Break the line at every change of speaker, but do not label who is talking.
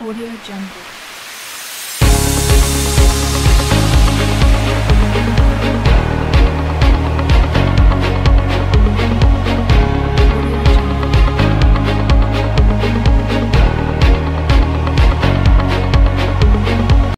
Audio Jungle.